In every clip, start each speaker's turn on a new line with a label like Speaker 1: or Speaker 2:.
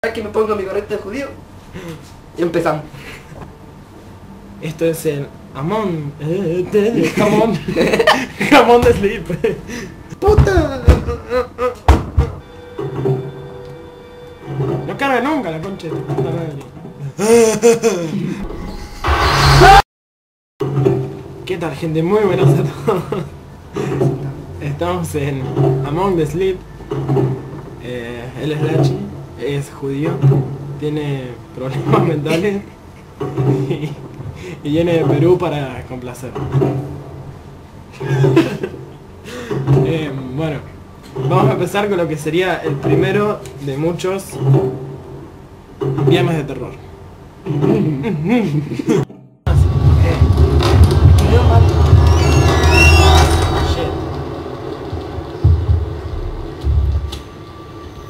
Speaker 1: Que me pongo mi gorrito de judío. Y empezamos.
Speaker 2: Esto es el. Eh, de- jamón. jamón de sleep.
Speaker 1: ¡Puta!
Speaker 2: No carga nunca la concha de tu puta madre. ¿Qué tal gente? Muy buenas a todos. Estamos en Among the Sleep. Eh, él es Lachi, es judío, tiene problemas mentales y, y viene de Perú para complacer. Eh, bueno, vamos a empezar con lo que sería el primero de muchos viernes de terror.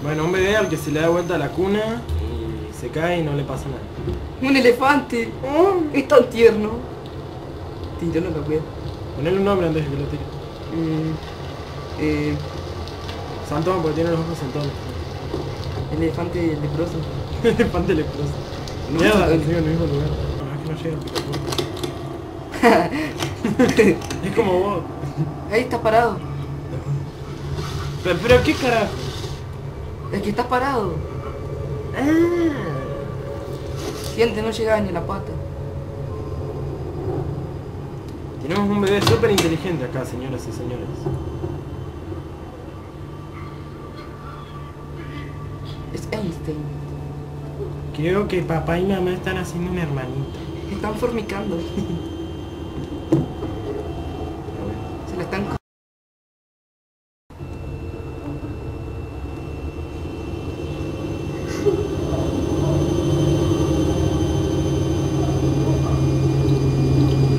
Speaker 2: Bueno, un bebé al que se le da vuelta la cuna y se cae y no le pasa nada.
Speaker 1: Un elefante. Oh, es tan tierno. Tíralo la wea.
Speaker 2: Ponle un nombre antes de que lo tire.
Speaker 1: Mm, eh,
Speaker 2: Santón, porque tiene los ojos santones.
Speaker 1: elefante leproso.
Speaker 2: Elefante leproso.
Speaker 1: No,
Speaker 2: Mierda,
Speaker 1: no,
Speaker 2: en el mismo lugar. No, es que no llega el picaporte. es como vos.
Speaker 1: Ahí estás parado.
Speaker 2: Pero, pero ¿qué carajo?
Speaker 1: Es que estás parado.
Speaker 2: Ah.
Speaker 1: Gente, no llegaba ni la pata.
Speaker 2: Tenemos un bebé súper inteligente acá, señoras y señores.
Speaker 1: Es Einstein.
Speaker 2: Creo que papá y mamá están haciendo un hermanito.
Speaker 1: Están formicando. Se la están... co-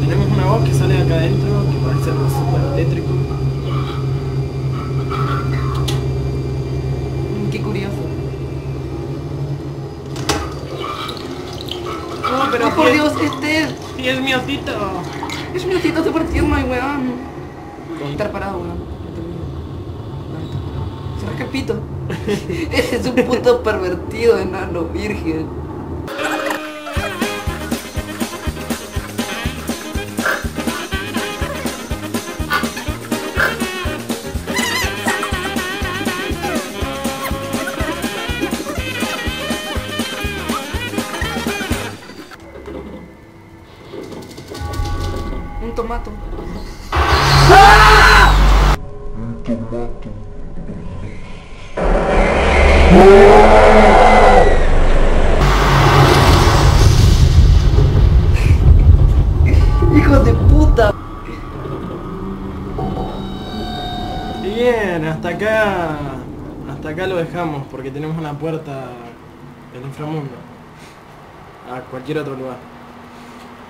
Speaker 2: Tenemos una voz que sale de acá adentro, que parece algo súper tétrico.
Speaker 1: Mm, Qué curioso.
Speaker 2: No, pero
Speaker 1: ¡Oh, por
Speaker 2: es-
Speaker 1: Dios, este
Speaker 2: sí es mi osito.
Speaker 1: es un osito súper tierno, ay, weón. Estar parado, weón. Se rasca el pito. Ese es un puto pervertido enano, virgen. Un tomato. ¡Hijos de puta!
Speaker 2: Bien, hasta acá. Hasta acá lo dejamos porque tenemos una puerta del inframundo. A cualquier otro lugar.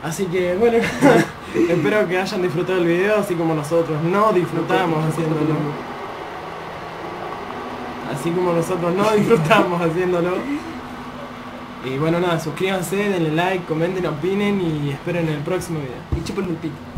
Speaker 2: Así que bueno, espero que hayan disfrutado el video así como nosotros no disfrutamos haciéndolo. Así como nosotros no disfrutamos haciéndolo. Y bueno nada, suscríbanse, denle like, comenten, opinen y esperen el próximo video.
Speaker 1: Y chupen el pito.